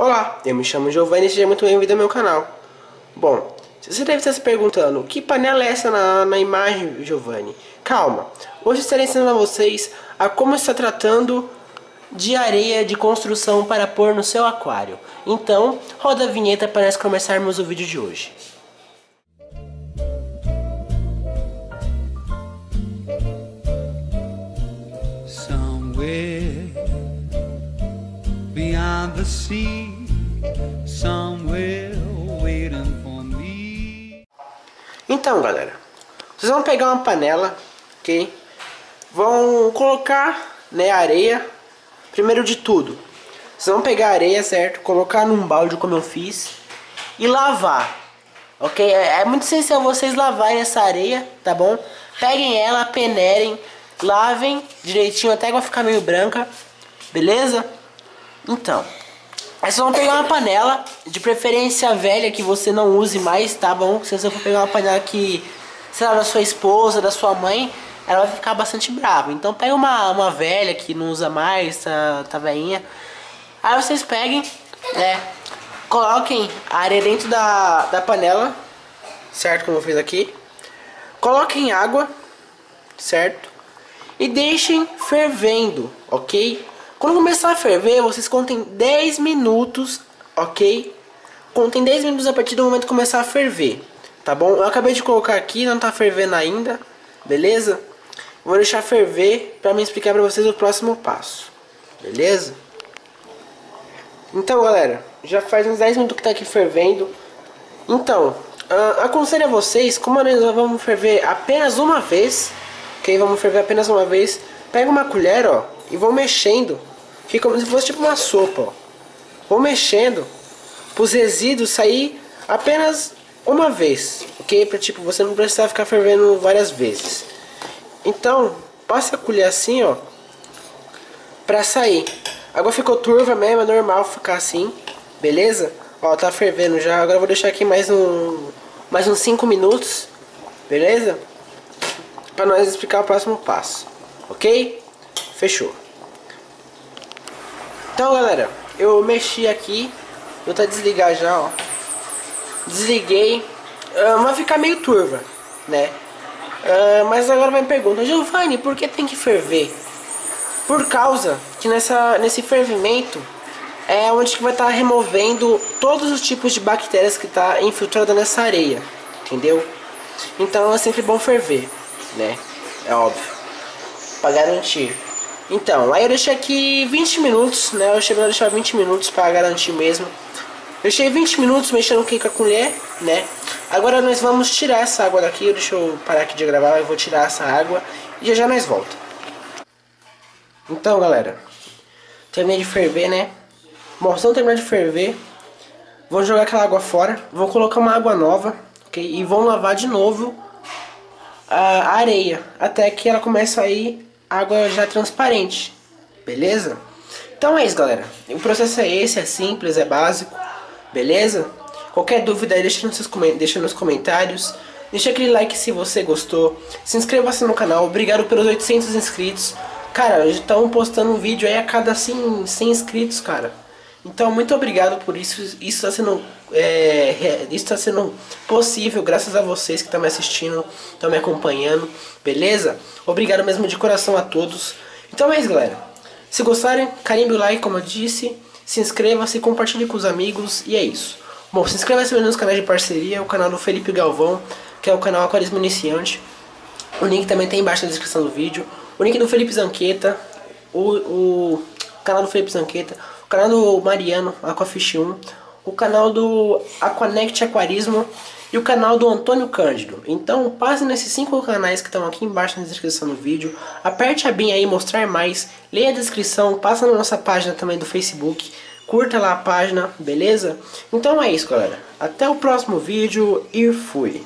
Olá, eu me chamo Giovanni e seja muito bem-vindo ao meu canal. Bom, você deve estar se perguntando, que panela é essa na, na imagem, Giovanni? Calma, hoje estarei ensinando a vocês a como está tratando de areia de construção para pôr no seu aquário. Então, roda a vinheta para nós começarmos o vídeo de hoje. The sea, somewhere waiting for me. Então, galera, vocês vão pegar uma panela, ok? Vão colocar, né, areia Primeiro de tudo, vocês vão pegar areia, certo? Colocar num balde como eu fiz e lavar. Ok? É, é muito essencial vocês lavarem essa areia, tá bom? Peguem ela, peneirem, lavem direitinho até ela ficar meio branca, beleza? Então, aí vocês vão pegar uma panela, de preferência velha que você não use mais, tá bom? Se você for pegar uma panela que, sei lá, da sua esposa, da sua mãe, ela vai ficar bastante brava. Então pega uma, uma velha que não usa mais, tá, tá velhinha. Aí vocês peguem, né? Coloquem a areia dentro da, da panela, certo? Como eu fiz aqui. Coloquem água, certo? E deixem fervendo, ok? Quando começar a ferver, vocês contem 10 minutos, ok? Contem 10 minutos a partir do momento que começar a ferver, tá bom? Eu acabei de colocar aqui, não tá fervendo ainda, beleza? Vou deixar ferver para me explicar para vocês o próximo passo. Beleza? Então, galera, já faz uns 10 minutos que tá aqui fervendo. Então, uh, aconselho a vocês, como nós vamos ferver apenas uma vez, ok? Vamos ferver apenas uma vez. Pega uma colher, ó, e vou mexendo. Fica como se fosse tipo uma sopa, ó. Vou mexendo para os resíduos sair apenas uma vez, ok? Para tipo você não precisar ficar fervendo várias vezes. Então, passa a colher assim, ó, pra sair. Agora ficou turva mesmo, é normal ficar assim, beleza? Ó, tá fervendo já, agora vou deixar aqui mais um, mais uns 5 minutos, beleza? Pra nós explicar o próximo passo, ok? Fechou. Então, galera, eu mexi aqui, vou tá desligar já, ó. Desliguei, uh, vai ficar meio turva, né? Uh, mas agora vai me perguntar, Giovanni, por que tem que ferver? Por causa que nessa, nesse fervimento é onde que vai estar tá removendo todos os tipos de bactérias que está infiltrada nessa areia, entendeu? Então é sempre bom ferver, né? É óbvio, para garantir. Então, aí eu deixei aqui 20 minutos, né? Eu cheguei a deixar 20 minutos para garantir mesmo. Deixei 20 minutos mexendo aqui com a colher, né? Agora nós vamos tirar essa água daqui. Deixa eu parar aqui de gravar. Eu vou tirar essa água e já já nós volta. Então, galera. Terminei de ferver, né? Bom, se terminar de ferver, vou jogar aquela água fora. Vou colocar uma água nova, ok? E vou lavar de novo a areia. Até que ela comece a sair água já transparente. Beleza? Então é isso, galera. O processo é esse, é simples, é básico. Beleza? Qualquer dúvida deixa nos, deixa nos comentários. Deixa aquele like se você gostou. Se inscreva-se no canal. Obrigado pelos 800 inscritos. Cara, estão postando um vídeo aí a cada 100, 100 inscritos, cara. Então, muito obrigado por isso. Isso está sendo, é, isso tá sendo possível graças a vocês que estão me assistindo, estão me acompanhando. Beleza? Obrigado mesmo de coração a todos. Então é isso, galera. Se gostarem, carimbe o like, como eu disse se inscreva, se compartilhe com os amigos e é isso. Bom, se inscreva também nos canais de parceria, o canal do Felipe Galvão, que é o canal Aquarismo Iniciante. O link também tem embaixo na descrição do vídeo. O link do Felipe Zanqueta, o, o canal do Felipe Zanqueta, canal do Mariano, Aquafish 1, o canal do Aquanect Aquarismo e o canal do Antônio Cândido. Então passe nesses cinco canais que estão aqui embaixo na descrição do vídeo, aperte a binha aí mostrar mais, leia a descrição, passa na nossa página também do Facebook, curta lá a página, beleza? Então é isso galera, até o próximo vídeo e fui!